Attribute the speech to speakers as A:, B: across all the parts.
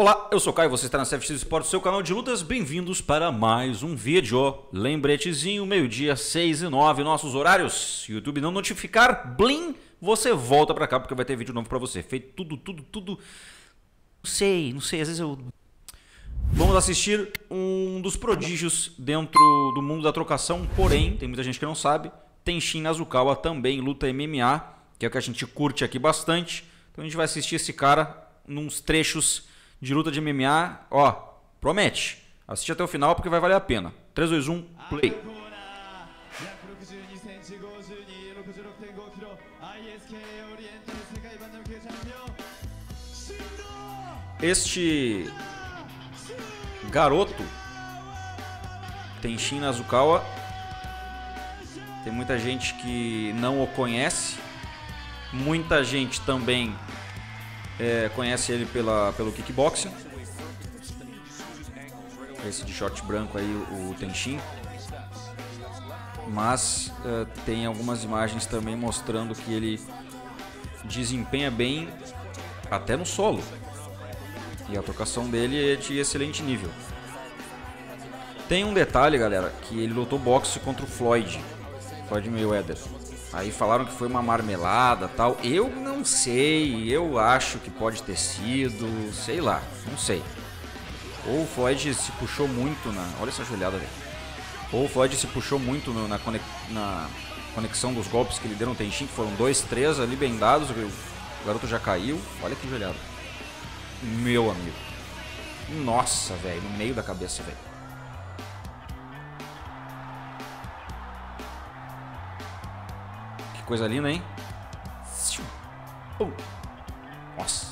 A: Olá, eu sou o Caio, você está na CFX Esportes, seu canal de lutas. Bem-vindos para mais um vídeo. Lembretezinho, meio-dia, 6 e 9, nossos horários. YouTube não notificar, blim, você volta para cá porque vai ter vídeo novo para você. Feito tudo, tudo, tudo. Não sei, não sei, às vezes eu. Vamos assistir um dos prodígios dentro do mundo da trocação, porém, tem muita gente que não sabe. Tem Shin Azukawa também luta MMA, que é o que a gente curte aqui bastante. Então a gente vai assistir esse cara nos trechos de luta de MMA, ó, promete. Assiste até o final porque vai valer a pena. 3, 2, 1, play. Este garoto Tenshin Azukawa tem muita gente que não o conhece, muita gente também é, conhece ele pela, pelo kickboxing. Esse de short branco aí, o, Tenshin. Mas é, tem algumas imagens também mostrando que ele desempenha bem até no solo. E a trocação dele é de excelente nível. Tem um detalhe, galera, que ele lutou boxe contra o Floyd, Floyd Mayweather. Aí falaram que foi uma marmelada tal. Eu não sei, eu acho que pode ter sido, sei lá, não sei. Ou o Floyd se puxou muito na. Olha essa joelhada, velho. Ou o Floyd se puxou muito no, na, conex, na, conexão dos golpes que ele deu no Tenshin, que foram dois, três ali bem dados. O garoto já caiu. Olha que joelhada. Meu amigo. Nossa, velho, no meio da cabeça, velho. Coisa linda, hein? Nossa.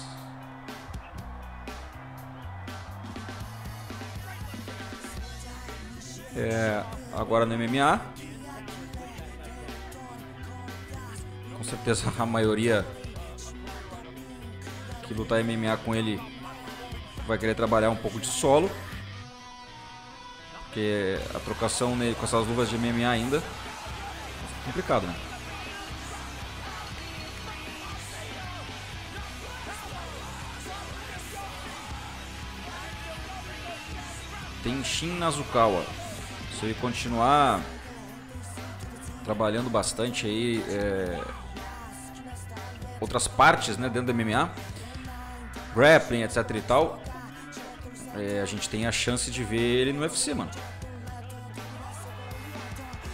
A: É, agora no MMA. Com certeza a maioria que lutar MMA com ele vai querer trabalhar um pouco de solo. Porque a trocação nele com essas luvas de MMA ainda é complicado, né? Tem Shin Nazukawa. Se ele continuar trabalhando bastante aí é, outras partes né, dentro do MMA, grappling, etc e tal, é, a gente tem a chance de ver ele no UFC, mano.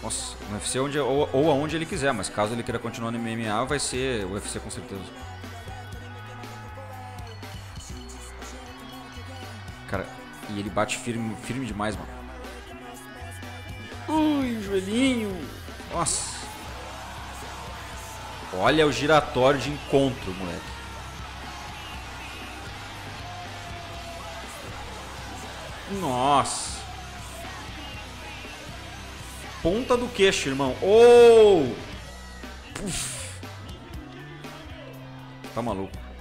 A: Nossa, no UFC onde, ou, ou aonde ele quiser, mas caso ele queira continuar no MMA, vai ser o UFC com certeza. E ele bate firme, firme demais, mano. Ui, joelhinho. Nossa. Olha o giratório de encontro, moleque. Nossa. Ponta do queixo, irmão. Oh! Uf. Tá maluco.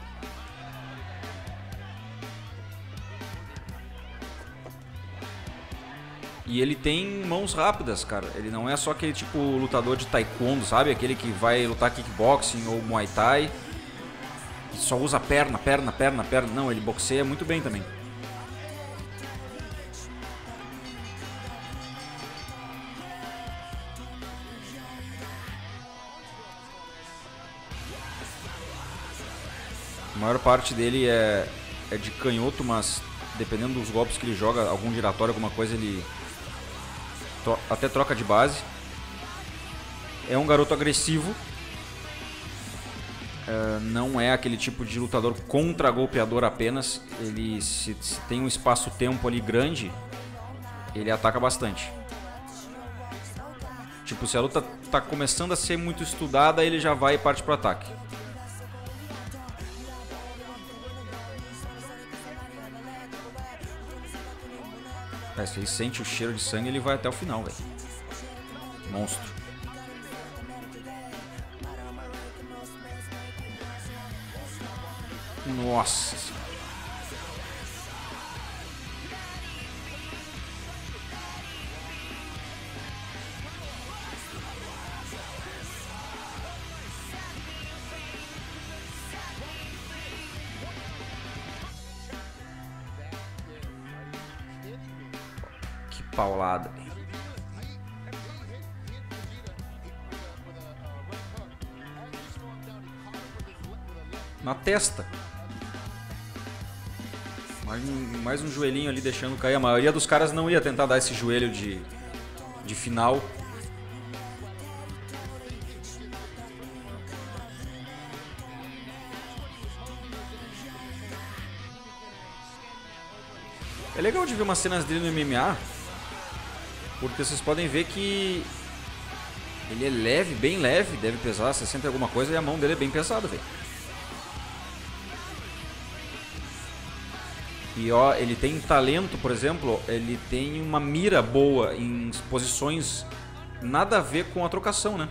A: E ele tem mãos rápidas, cara. Ele não é só aquele tipo lutador de taekwondo, sabe? Aquele que vai lutar kickboxing ou muay thai. E só usa perna, perna, perna, perna. Não, ele boxeia muito bem também. A maior parte dele é, é de canhoto, mas dependendo dos golpes que ele joga, algum giratório, alguma coisa, ele até troca de base. É um garoto agressivo. É, não é aquele tipo de lutador contra-golpeador apenas. Ele, se, se tem um espaço-tempo ali grande, ele ataca bastante. Tipo, se a luta tá começando a ser muito estudada, ele já vai e parte pro ataque. É, se ele sente o cheiro de sangue, ele vai até o final, velho. Monstro. Nossa paulada. Na testa. Mais um, mais um joelhinho ali deixando cair. A maioria dos caras não ia tentar dar esse joelho de, de final. É legal de ver umas cenas dele no MMA, porque vocês podem ver que ele é leve, bem leve, deve pesar 60 alguma coisa e a mão dele é bem pesada, velho. E ó, ele tem talento, por exemplo, ele tem uma mira boa em posições nada a ver com a trocação, né?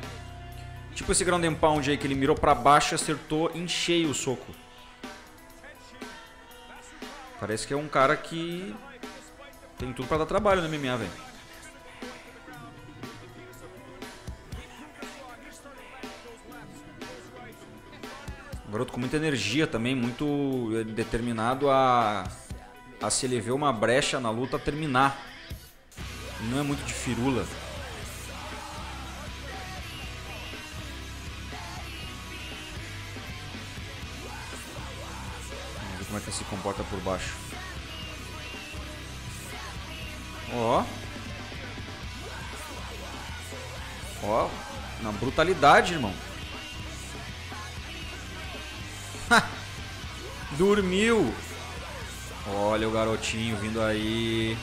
A: Tipo esse ground and pound aí que ele mirou para baixo e acertou em cheio o soco. Parece que é um cara que tem tudo para dar trabalho no MMA, velho. Um garoto com muita energia também, muito determinado a, a se ele uma brecha na luta terminar. Não é muito de firula. como é que se comporta por baixo. Ó. Ó, na brutalidade, irmão. Dormiu. Olha o garotinho vindo aí.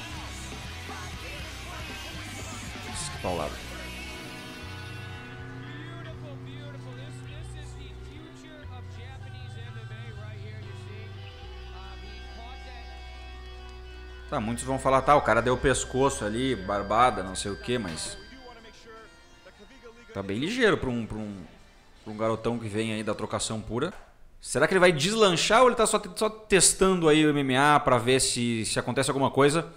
A: Que paulada. Tá, muitos vão falar, tá, o cara deu o pescoço ali, barbada, não sei o que, mas. Tá bem ligeiro pra um, pra, um, pra um garotão que vem aí da trocação pura. Será que ele vai deslanchar ou ele tá só, só testando aí o MMA para ver se, se acontece alguma coisa?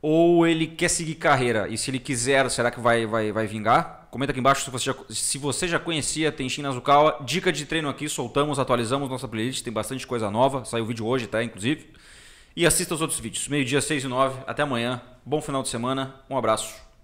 A: Ou ele quer seguir carreira? E se ele quiser, será que vai, vai, vai vingar? Comenta aqui embaixo se você já, se você já conhecia Tenshin Nazukawa. Dica de treino aqui, soltamos, atualizamos nossa playlist, tem bastante coisa nova. Saiu o vídeo hoje, tá? Inclusive. E assista os outros vídeos. Meio-dia, 6 e 9. Até amanhã. Bom final de semana. Um abraço.